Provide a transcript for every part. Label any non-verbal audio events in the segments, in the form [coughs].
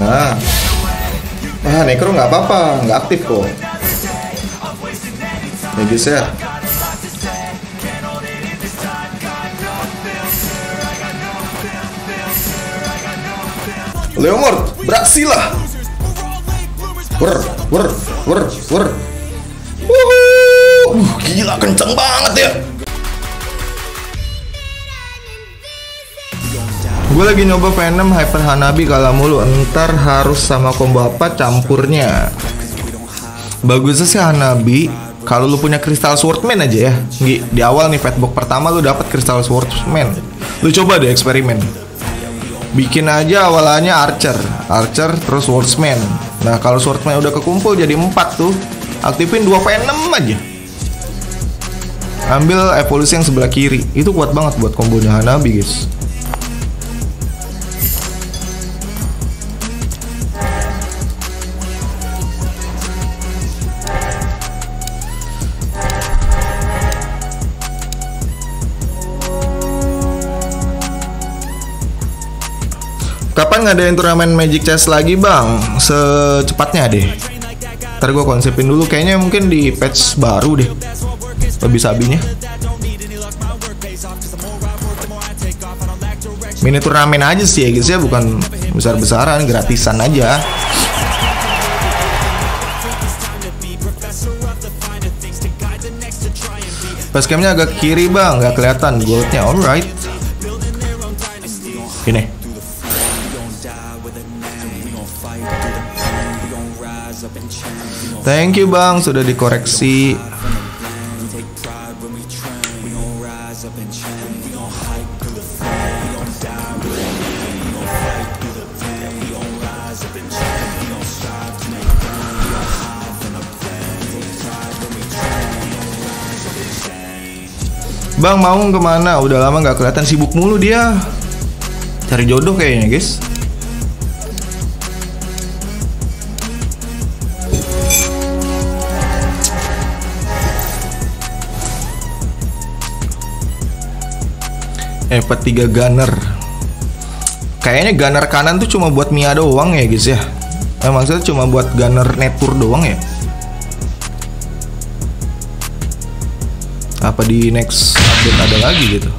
Nah. Ah, Necro nggak apa-apa, nggak aktif kok. Ya. Leomord, beraksilah. Wer, wer, wer, wer. Wuhu. Uh, gila kenceng banget ya. Gue lagi nyoba Venom Hyper Hanabi kalah mulu. Ntar harus sama combo apa campurnya. Bagusnya sih Hanabi. Kalau lu punya Crystal Swordman aja ya. Di, di awal nih Fatbox pertama lu dapat Crystal Swordman Lu coba deh eksperimen. Bikin aja awalannya Archer. Archer terus Swordsman Nah kalau Swordsman udah kekumpul jadi 4 tuh. Aktifin 2 Venom aja. Ambil evolusi yang sebelah kiri. Itu kuat banget buat kombonya Hanabi guys Kapan ngadain turnamen Magic Chess lagi bang? Secepatnya deh Ntar gue konsepin dulu Kayaknya mungkin di patch baru deh Lebih sabinya Mini turnamen aja sih ya guys ya Bukan besar-besaran Gratisan aja Pas agak kiri bang, nggak kelihatan goldnya. Alright. Ini. Thank you bang, sudah dikoreksi. Bang mau ke mana? Udah lama nggak kelihatan sibuk mulu dia. Cari jodoh kayaknya guys. Eh, 3 gunner. Kayaknya gunner kanan tuh cuma buat Mia doang ya guys ya. Eh, maksudnya cuma buat gunner netur doang ya. Apa di next update ada lagi gitu?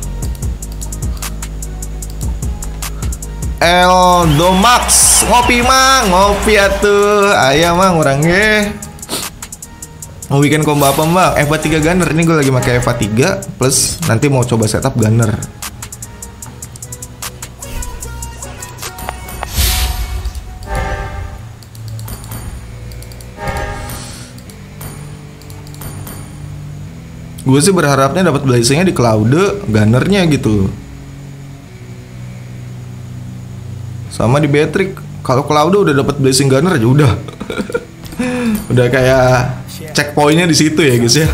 Eldo Max ngopi mang ngopi atuh ayam mang orangnya mau bikin combo apa mbak Eva 3 gunner ini gue lagi pakai Eva 3 plus nanti mau coba setup gunner gue sih berharapnya dapat blazingnya di cloud gunnernya gitu sama di Beatrix. Kalau cloud udah dapat blazing gunner aja udah. [laughs] Udah kayak checkpointnya di situ ya guys ya.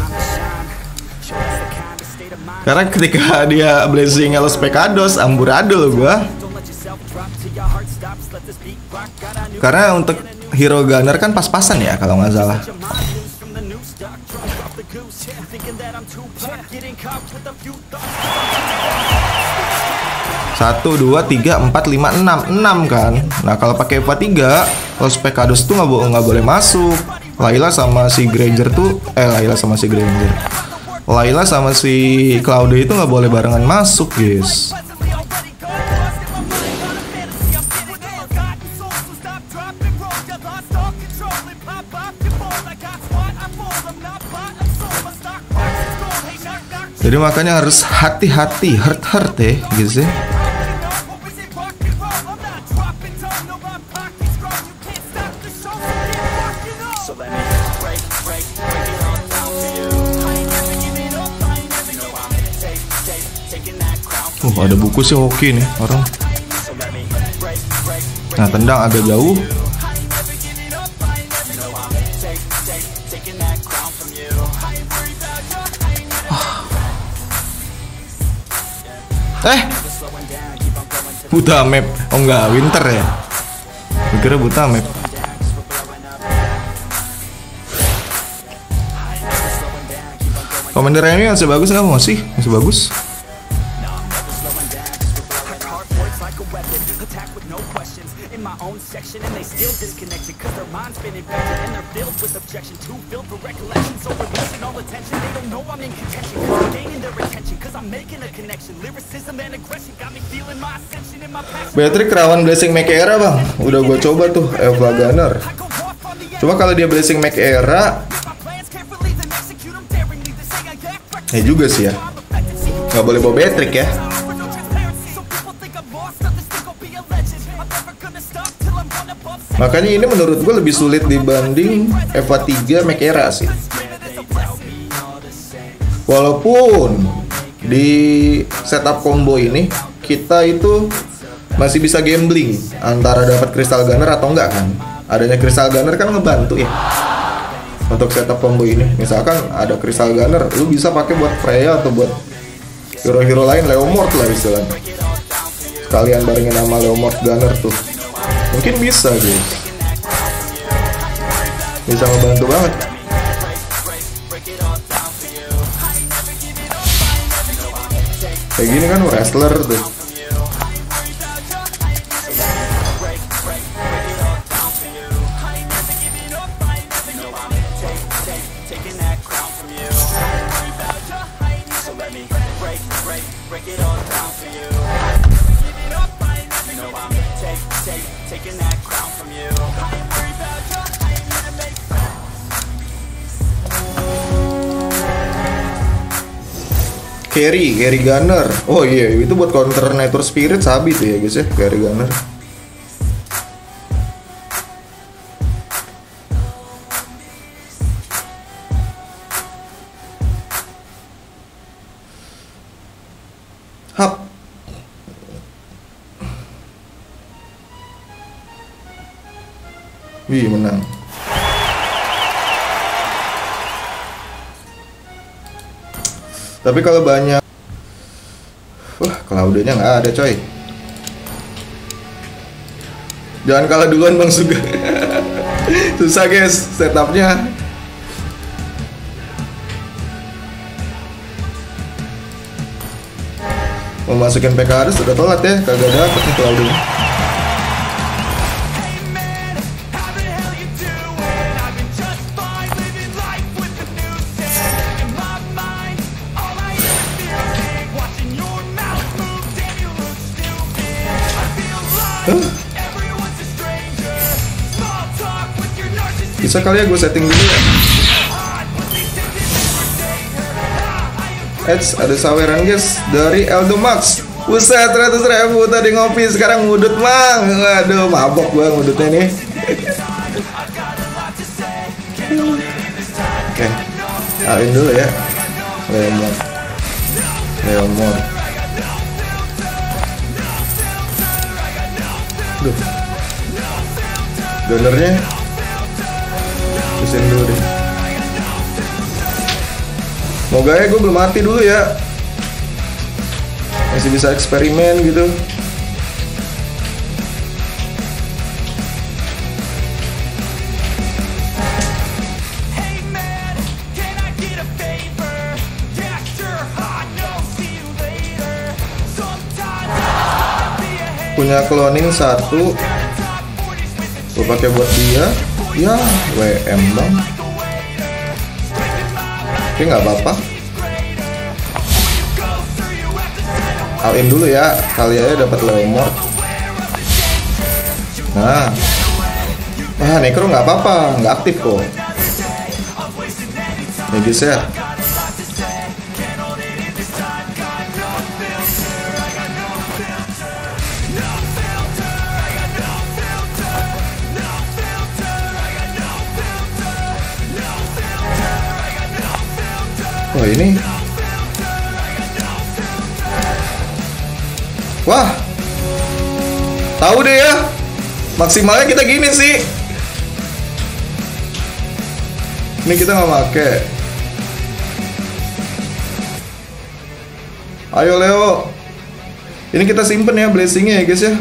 Karena ketika dia blazing Los Pecados amburadul gue karena untuk hero gunner kan pas-pasan ya kalau nggak salah satu dua tiga empat lima enam. Enam kan? Nah kalau pakai Eva tiga Los Pecados tuh nggak bo boleh masuk. Laila sama si Granger tuh eh Laila sama si Granger. Laila sama si Claudia itu nggak boleh barengan masuk guys. Jadi makanya harus hati-hati, hurt-hurt ya gitu sih. Ada buku sih hoki nih orang. Nah, tendang agak jauh. Eh, buta map. Oh enggak, winter ya. Kira buta map. Commander ini masih bagus nggak masih? Masih bagus. Beatrix rawan blessing make era bang. Udah gue coba tuh Eva Gunner Cuma kalau dia blessing make era. Ya juga sih ya. Gak boleh bawa Beatrix ya. Makanya ini menurut gue lebih sulit dibanding Eva 3 make era sih. Walaupun di setup combo ini kita itu masih bisa gambling antara dapat Crystal Gunner atau enggak kan. Adanya Crystal Gunner kan ngebantu ya untuk setup combo ini. Misalkan ada Crystal Gunner, lu bisa pakai buat Freya atau buat hero-hero lain Leomord lah istilahnya. Sekalian barengin sama Leomord Gunner tuh. Mungkin bisa guys. Bisa ngebantu banget. Kayak gini kan wrestler tuh. taking that Carry, Carry Gunner. Oh iya, itu buat counter Nature Spirit sabi tuh ya guys ya, Carry Gunner. Hap. Wih, menang. Tapi kalau banyak Wah, Claudenya nggak ada coy. Jangan kalah duluan Bang Suga. [laughs] Susah guys setupnya. Mau masukin PKR sudah telat ya Kagak dapet nih Claudenya Bisa kali ya gue setting dulu ya. Eits, ada saweran guys dari Eldo Max Buset, 100 ribu tadi ngopi, sekarang ngudut mang. Waduh, mabok gue ngudutnya nih. Oke, alin dulu ya. Lemon. Lemon. Duh. Donornya Pusin dulu deh. Moga ya gue belum mati dulu ya. Masih bisa eksperimen gitu. Punya cloning satu. Gue pakai buat dia Ya, WM bang Oke nggak apa-apa. Alin dulu ya Kali aja dapat Leomord Nah. Wah, Necro nggak apa-apa, nggak aktif kok. Ya. guys Wah ini. Wah. Tahu deh ya Maksimalnya kita gini sih. Ini kita nggak make. Ayo Leo. Ini kita simpen ya blessingnya ya guys ya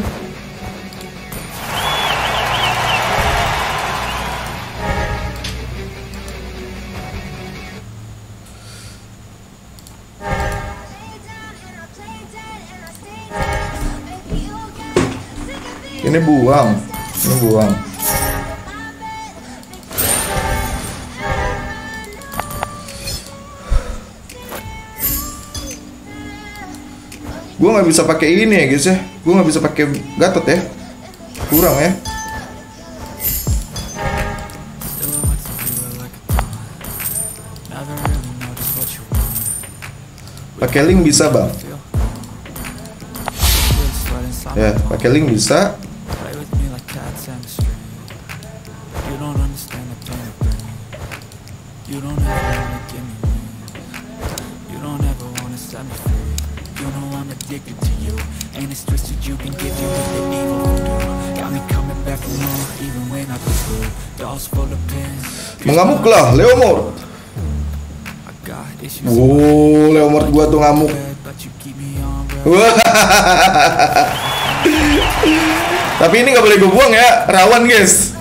Ini buang Ini buang. Gua nggak bisa pakai ini ya guys ya. Gua nggak bisa pakai gatot ya. Kurang ya. Pakai link bisa bang. Ya, pakai link bisa. Mengamuklah, Leomord. Wow, Leomord gua tuh ngamuk. [laughs] Tapi ini nggak boleh gue buang ya, rawan guys.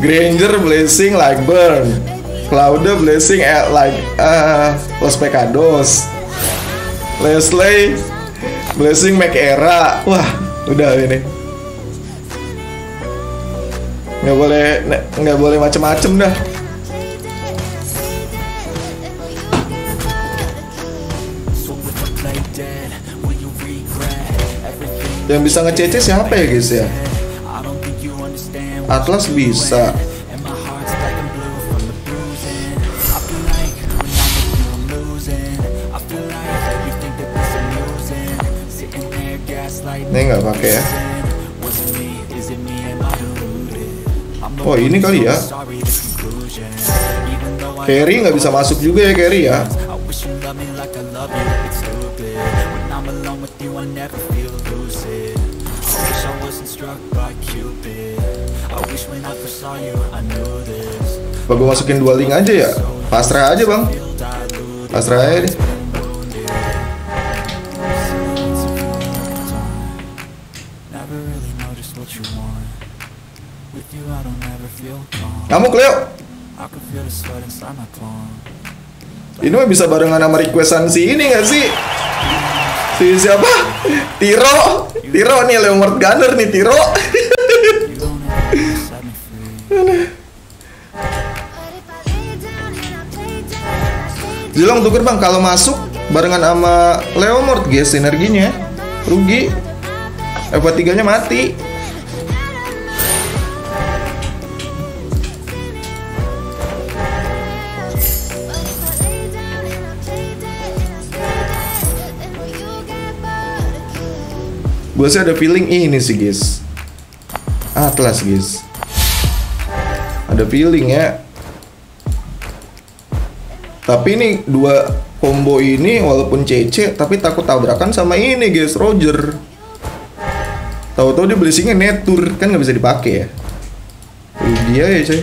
Granger blessing like burn. Claude blessing at like uh, Los Pecados. Leslie blessing make era. Wah, udah ini. Nggak boleh nggak boleh macem-macem dah. Yang bisa ngecece siapa ya guys ya? Atlas bisa. Ini nggak pakai ya. Oh, ini kali ya. Carry nggak bisa masuk juga ya Carry ya. Apa gue masukin dua link aja ya? Pasrah aja bang. Pasrah aja deh. My palm. Ini mah bisa barengan sama requestan si ini gak sih? Si siapa? Tiro. Tiro nih Leomord Gunner nih Tiro. Zilong tuker bang kalau masuk barengan sama Leomord guys sinerginya rugi. Eva 3 nya mati. Gue sih ada feeling ini sih guys. Atlas guys. Ada feeling ya. Tapi ini dua combo ini walaupun CC tapi takut tabrakan sama ini guys Roger. Tahu-tahu dia blessingnya netur kan nggak bisa dipakai ya. Rugi ya coy.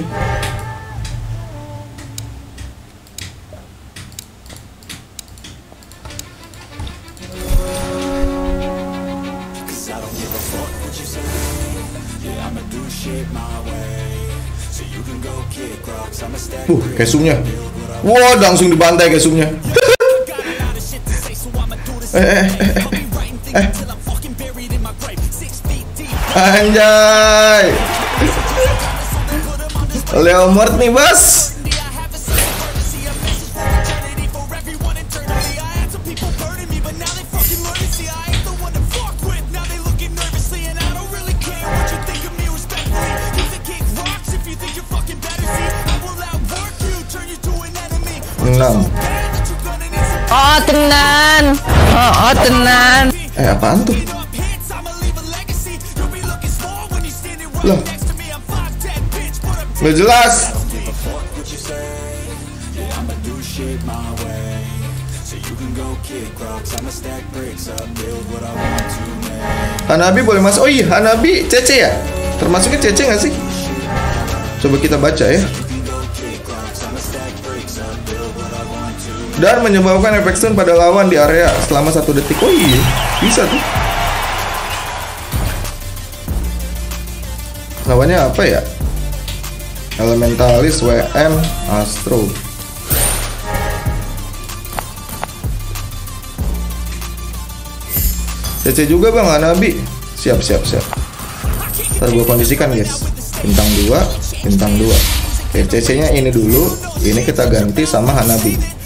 Kesumnya. Wah, langsung dibantai kesumnya. eh, eh, eh, eh. Anjay. Leomord nih, Bos. Tenan Eh, apaan tuh? Loh. Nggak jelas. Hanabi boleh masuk. Oh iya, Hanabi CC ya? Termasuknya CC nggak sih? Coba kita baca ya. Dan menyebabkan efek stun pada lawan di area selama satu detik. Oh iya, bisa tuh. Lawannya apa ya? Elementalis WM Astro. CC juga bang Hanabi. Siap siap siap. Ntar gue kondisikan guys Bintang 2 Bintang 2 Oke CC nya ini dulu Ini kita ganti sama Hanabi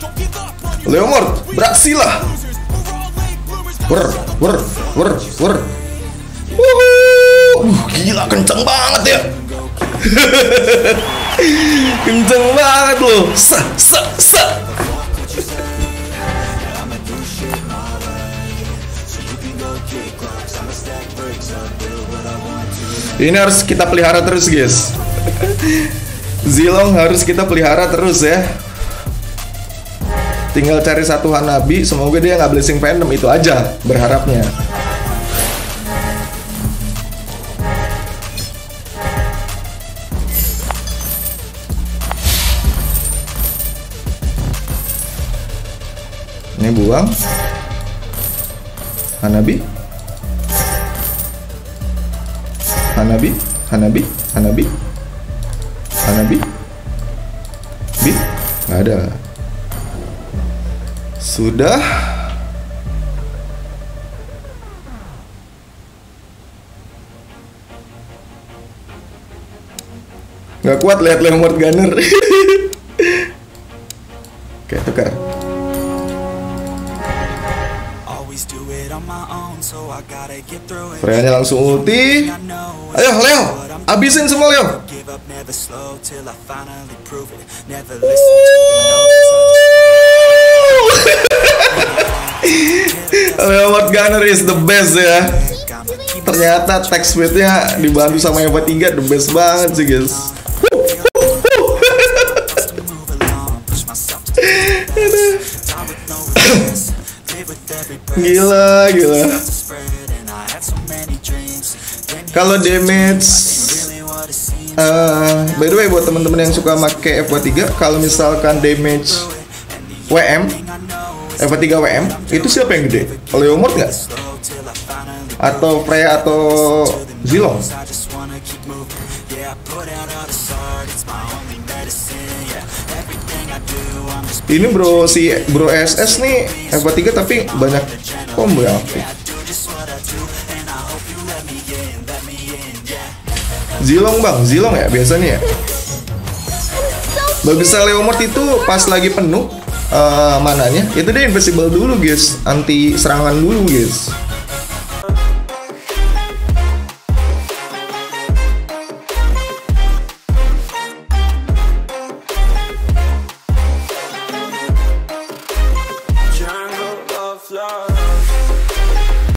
Don't give up on your Leomord beraksilah. Wer wer wer wer Wuhu. Uh, Gila kenceng banget ya [laughs] Kenceng banget loh Sa sa sa. Ini harus kita pelihara terus guys. Zilong harus kita pelihara terus ya. Tinggal cari satu Hanabi Semoga dia nggak blessing fandom Itu aja berharapnya Ini buang. Hanabi. Hanabi. Hanabi. Hanabi. Hanabi. Bi. Nggak ada. Sudah. Nggak kuat lihat Leonard Gunner [laughs] Freya-nya langsung ulti. Ayo Leo Abisin semua Leo. [laughs] No's. Leonard Gunner is the best ya. Ternyata text speednya dibantu sama Eva 3 the best banget sih guys. [laughs] Move along, [coughs] Kalau damage eh, By the way buat teman-teman yang suka make Eva 3 Kalau misalkan damage WM Eva 3 WM Itu siapa yang gede? Leomord nggak? Atau Freya atau Zilong? Ini bro si bro SS nih Eva 3 tapi banyak combo yang aktif Zilong bang, Zilong ya biasanya ya. Bagusnya Leomord itu pas lagi penuh eh, mananya, itu dia invisible dulu guys, anti serangan dulu guys.